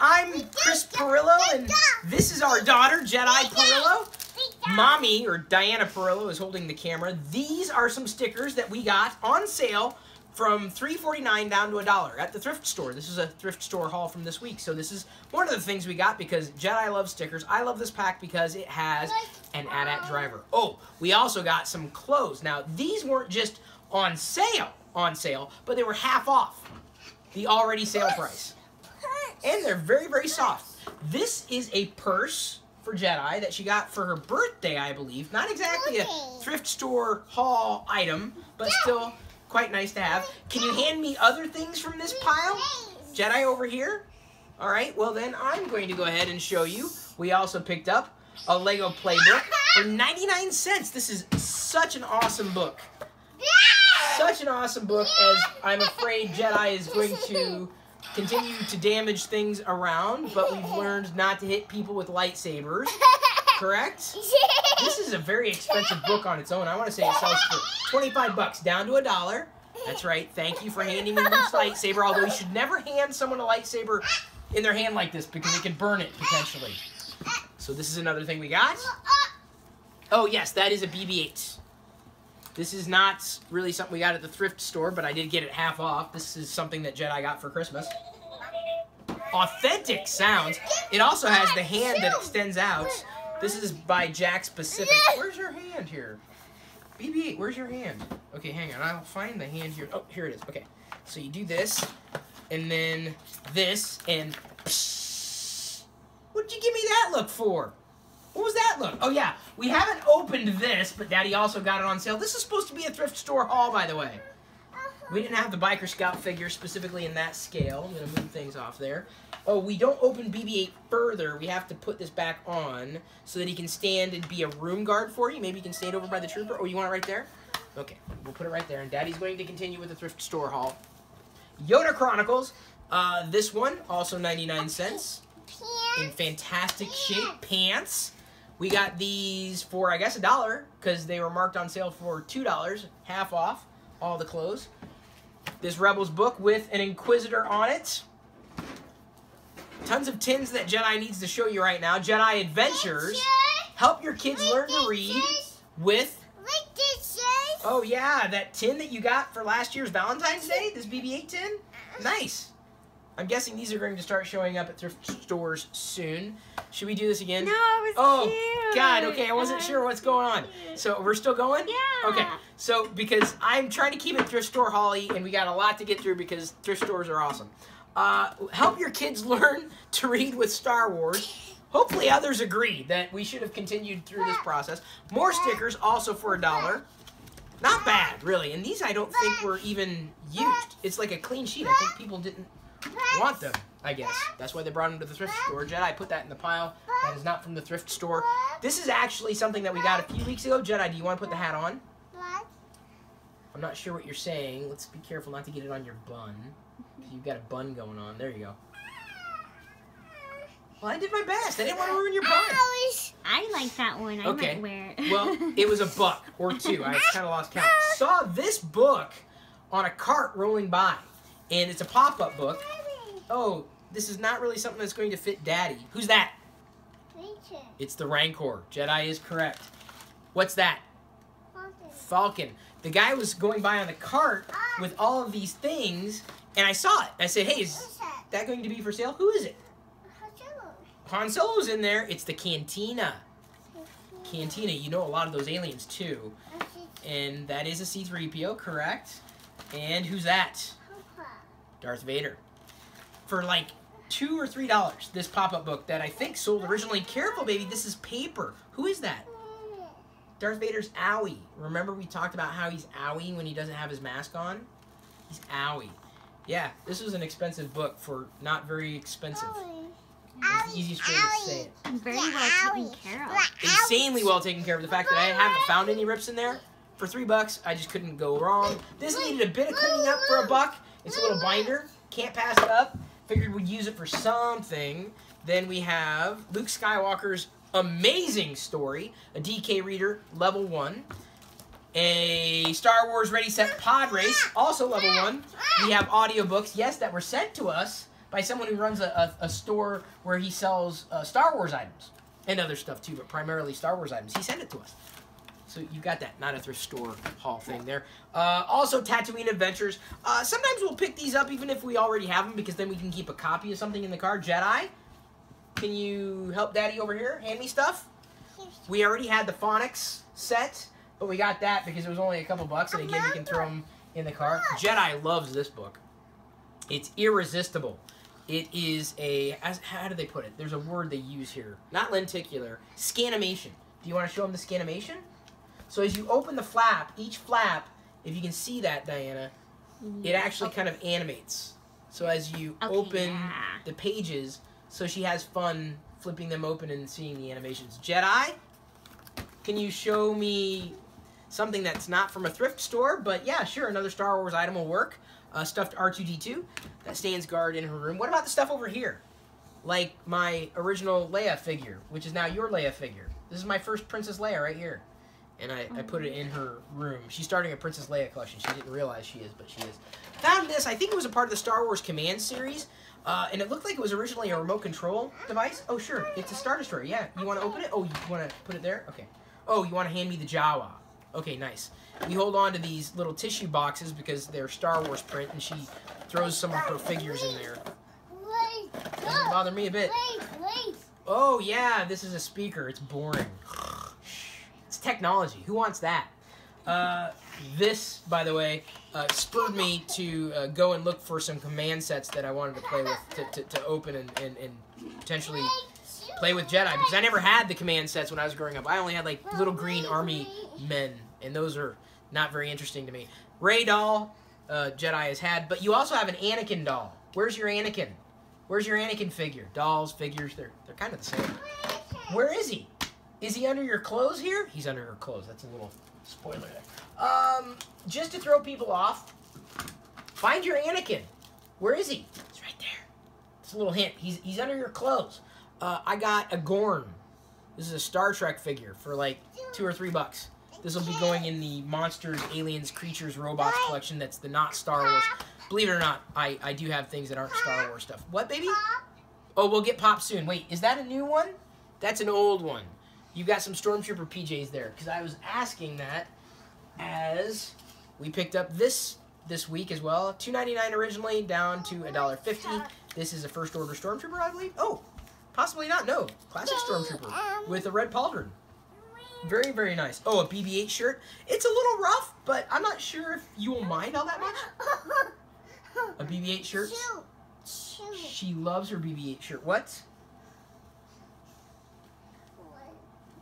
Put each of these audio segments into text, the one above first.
I'm Chris Pirillo, and this is our daughter, Jedi Pirillo. Mommy, or Diana Pirillo, is holding the camera. These are some stickers that we got on sale from $3.49 down to a dollar at the thrift store. This is a thrift store haul from this week. So this is one of the things we got because Jedi loves stickers. I love this pack because it has an AT-AT driver. Oh, we also got some clothes. Now, these weren't just on sale, on sale, but they were half off the already sale price. And they're very, very soft. This is a purse for Jedi that she got for her birthday, I believe. Not exactly a thrift store haul item, but still quite nice to have. Can you hand me other things from this pile? Jedi over here? All right, well then I'm going to go ahead and show you. We also picked up a Lego playbook for 99 cents. This is such an awesome book. Such an awesome book as I'm afraid Jedi is going to continue to damage things around, but we've learned not to hit people with lightsabers. Correct? This is a very expensive book on its own. I want to say it sells for 25 bucks, down to a dollar. That's right. Thank you for handing me Luke's lightsaber, although you should never hand someone a lightsaber in their hand like this because it can burn it, potentially. So this is another thing we got. Uh, uh. Oh, yes, that is a BB-8. This is not really something we got at the thrift store, but I did get it half off. This is something that Jedi got for Christmas. Authentic sounds. It also has the hand that extends out. This is by Jakks Pacific. Where's your hand here? BB-8, where's your hand? Okay, hang on. I'll find the hand here. Oh, here it is. Okay. So you do this, and then this, and What'd you give me that look for? What was that look? Oh, yeah. We haven't opened this, but Daddy also got it on sale. This is supposed to be a thrift store haul, by the way. We didn't have the Biker Scout figure specifically in that scale. I'm going to move things off there. Oh, we don't open BB-8 further. We have to put this back on so that he can stand and be a room guard for you. Maybe you can stand over by the trooper. Oh, you want it right there? Okay, we'll put it right there. And Daddy's going to continue with the thrift store haul. Yoda Chronicles. Uh, this one, also 99 cents. Pants. In fantastic shape. Pants. We got these for, I guess, a dollar because they were marked on sale for $2, half off, all the clothes. This Rebels book with an Inquisitor on it. Tons of tins that Jedi needs to show you right now. Jedi Adventures. Help your kids learn to read with... Oh, yeah, that tin that you got for last year's Valentine's Day? This BB-8 tin? Nice. I'm guessing these are going to start showing up at thrift stores soon. Should we do this again? No, it was Oh, cute. God, okay, I wasn't sure what's going on. So we're still going? Yeah. Okay, so because I'm trying to keep it thrift store holly, and we got a lot to get through because thrift stores are awesome. Uh, help your kids learn to read with Star Wars. Hopefully others agree that we should have continued through this process. More stickers, also for a dollar. Not bad, really. And these I don't think were even used. It's like a clean sheet. I think people didn't want them, I guess. That's why they brought them to the thrift store. Jedi put that in the pile. That is not from the thrift store. This is actually something that we got a few weeks ago. Jedi, do you want to put the hat on? I'm not sure what you're saying. Let's be careful not to get it on your bun. You've got a bun going on. There you go. Well, I did my best. I didn't want to ruin your bun. I like that one. I Okay. might wear. It. well, it was a buck or two. I kind of lost count. Saw this book on a cart rolling by, and it's a pop-up book. Oh, this is not really something that's going to fit Daddy. Who's that? It's the Rancor. Jedi is correct. What's that? Falcon. Falcon. The guy was going by on the cart ah. with all of these things, and I saw it. I said, "Hey, is that going to be for sale? Who is it?" Han Solo's in there. It's the Cantina. Cantina. You know a lot of those aliens too. And that is a C3PO, correct? And who's that? Darth Vader. For like two or three dollars, this pop-up book that I think sold originally. Careful, baby, this is paper. Who is that? Darth Vader's owie. Remember we talked about how he's owie when he doesn't have his mask on? He's owie. Yeah, this was an expensive book for not very expensive. That's the easiest way to say it. Very well taken care of. Insanely well taken care of. The fact that I haven't found any rips in there for three bucks, I just couldn't go wrong. This needed a bit of cleaning up for a buck. It's a little binder. Can't pass it up. Figured we'd use it for something. Then we have Luke Skywalker's amazing story, a DK reader, level one. A Star Wars Ready Set Pod Race, also level one. We have audiobooks, yes, that were sent to us by someone who runs a, a, a store where he sells uh, Star Wars items and other stuff too, but primarily Star Wars items. He sent it to us. So you got that, not a thrift store haul thing there. Uh, also, Tatooine Adventures. Uh, sometimes we'll pick these up even if we already have them because then we can keep a copy of something in the car. Jedi, can you help Daddy over here? Hand me stuff. We already had the phonics set, but we got that because it was only a couple bucks, and again, we can throw them in the car. Jedi loves this book. It's irresistible. It is a as, how do they put it? There's a word they use here, not lenticular, scanimation. Do you want to show them the scanimation? So as you open the flap, each flap, if you can see that, Diana, it actually kind of animates. So as you Okay, open yeah. the pages, so she has fun flipping them open and seeing the animations. Jedi, can you show me something that's not from a thrift store? But yeah, sure, another Star Wars item will work. Uh, stuffed R2D2 that stands guard in her room. What about the stuff over here? Like my original Leia figure, which is now your Leia figure. This is my first Princess Leia right here. And I, I put it in her room. She's starting a Princess Leia collection. She didn't realize she is, but she is. Found this. I think it was a part of the Star Wars Command series. Uh, and it looked like it was originally a remote control device. Oh, sure. It's a Star Destroyer. Yeah. You want to open it? Oh, you want to put it there? Okay. Oh, you want to hand me the Jawa. Okay, nice. We hold on to these little tissue boxes because they're Star Wars print, and she throws some of her figures in there. Doesn't bother me a bit. Oh, yeah, this is a speaker. It's boring. Technology. Who wants that? Uh, this, by the way, uh, spurred me to uh, go and look for some command sets that I wanted to play with to, to, to open and, and, and potentially play with Jedi because I never had the command sets when I was growing up. I only had like little green army men, and those are not very interesting to me. Rey doll, uh, Jedi has had, but you also have an Anakin doll. Where's your Anakin? Where's your Anakin figure? Dolls, figures, they're they're kind of the same. Where is he? Is he under your clothes here? He's under her clothes. That's a little spoiler there. Um, just to throw people off, find your Anakin. Where is he? He's right there. It's a little hint. He's he's under your clothes. Uh, I got a Gorn. This is a Star Trek figure for like two or three bucks. This will be going in the Monsters, Aliens, Creatures, Robots collection. That's the not Star Wars. Believe it or not, I, I do have things that aren't Star Wars stuff. What, baby? Oh, we'll get Pop soon. Wait, is that a new one? That's an old one. You got some Stormtrooper PJs there. Because I was asking that as we picked up this this week as well. Two ninety nine originally, down to a dollar fifty. This is a first order Stormtrooper, I believe. Oh, possibly not. No, classic Stormtrooper with a red pauldron. Very very nice. Oh, a BB-8 shirt. It's a little rough, but I'm not sure if you will mind all that much. A BB-8 shirt. She loves her BB-8 shirt. What?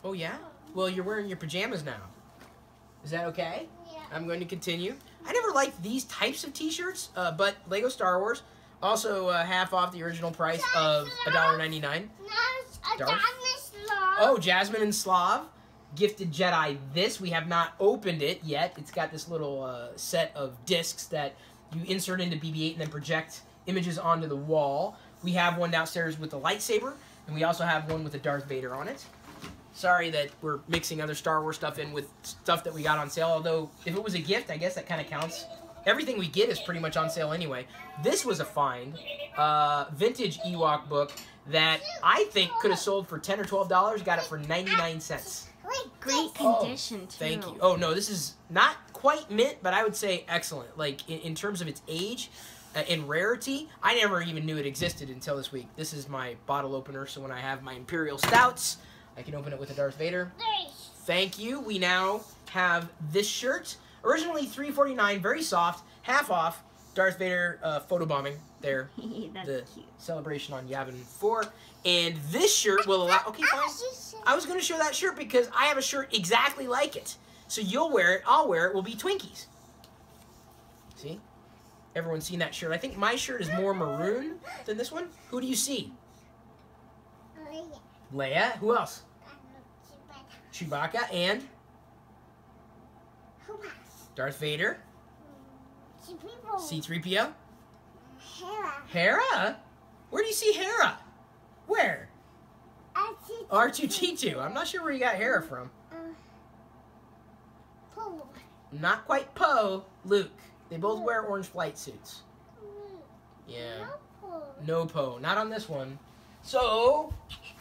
Oh yeah. Well, you're wearing your pajamas now. Is that okay? Yeah. I'm going to continue. I never liked these types of T-shirts, uh, but Lego Star Wars also uh, half off the original price of $1.99. Now it's a Darth? Oh, Jasmine and Slav gifted Jedi this. We have not opened it yet. It's got this little uh, set of discs that you insert into BB-8 and then project images onto the wall. We have one downstairs with the lightsaber, and we also have one with a Darth Vader on it. Sorry that we're mixing other Star Wars stuff in with stuff that we got on sale. Although if it was a gift, I guess that kind of counts. Everything we get is pretty much on sale anyway. This was a find, uh, vintage Ewok book that I think could have sold for ten or twelve dollars. Got it for ninety nine cents. Wait, Great this. Oh, condition, too. Thank you. Oh no, this is not quite mint, but I would say excellent. Like in, in terms of its age uh, and rarity, I never even knew it existed until this week. This is my bottle opener, so when I have my Imperial Stouts, I can open it with a Darth Vader. Thank you. We now have this shirt. Originally three forty nine, very soft, half off. Darth Vader uh, photobombing there. That's the cute. celebration on Yavin 4. And this shirt will allow. Okay, fine. I was going to show that shirt because I have a shirt exactly like it. So you'll wear it, I'll wear it, we'll be Twinkies. See? Everyone's seen that shirt. I think my shirt is more maroon than this one. Who do you see? Leia. Who else? Chewbacca and Darth Vader. C3PO. Hera? Hera? Where do you see Hera? Where? R2D2. I'm not sure where you got Hera from. Not quite Poe. Luke. They both wear orange flight suits. Yeah. No po. Not on this one. So,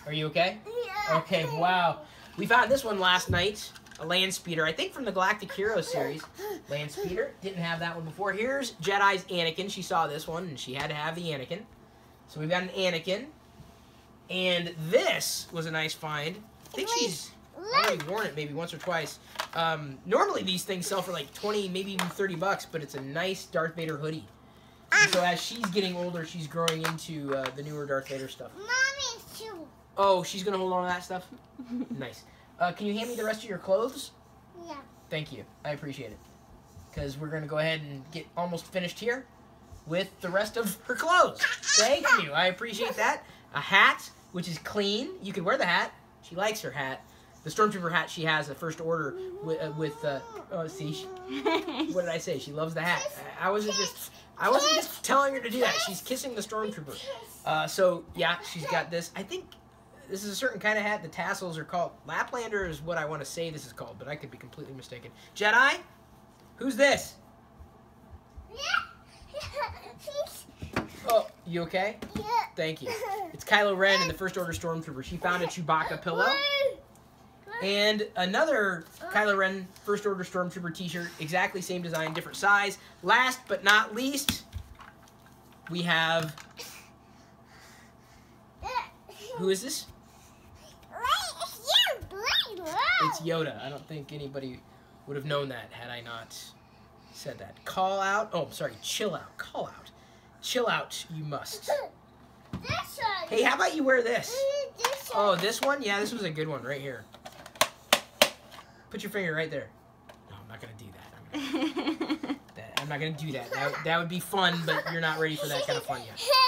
are you okay? Yeah. Okay, wow. We found this one last night. A land speeder, I think from the Galactic Heroes series. Land speeder. Didn't have that one before. Here's Jedi's Anakin. She saw this one and she had to have the Anakin. So we've got an Anakin. And this was a nice find. I think she's already worn it maybe once or twice. Um, normally these things sell for like 20, maybe even 30 bucks, but it's a nice Darth Vader hoodie. And so as she's getting older, she's growing into uh, the newer Darth Vader stuff. Mommy's too. Oh, she's gonna hold on to that stuff? nice. Uh, can you hand me the rest of your clothes? Yeah. Thank you. I appreciate it. Because we're gonna go ahead and get almost finished here with the rest of her clothes. Thank you. I appreciate that. A hat, which is clean. You can wear the hat. She likes her hat. The stormtrooper hat she has, the first order with, uh, with uh, oh, see, she, what did I say? She loves the hat. I I wasn't just, I wasn't just telling her to do that. She's kissing the stormtrooper. Uh, so yeah, she's got this. I think this is a certain kind of hat. The tassels are called Laplander, is what I want to say this is called, but I could be completely mistaken. Jedi, who's this? Oh, you okay? Yeah. Thank you. It's Kylo Ren in the First Order Stormtrooper. She found a Chewbacca pillow and another Kylo Ren First Order Stormtrooper T-shirt, exactly same design, different size. Last but not least, we have who is this? It's Yoda. I don't think anybody would have known that had I not said that. Call out. Oh, I'm sorry. Chill out. Call out. Chill out. You must. This one. Hey, how about you wear this? This Oh, one. this one? Yeah, this was a good one right here. Put your finger right there. No, I'm not gonna do that. I'm, gonna, that, I'm not gonna do that. that. That would be fun, but you're not ready for that kind of fun yet.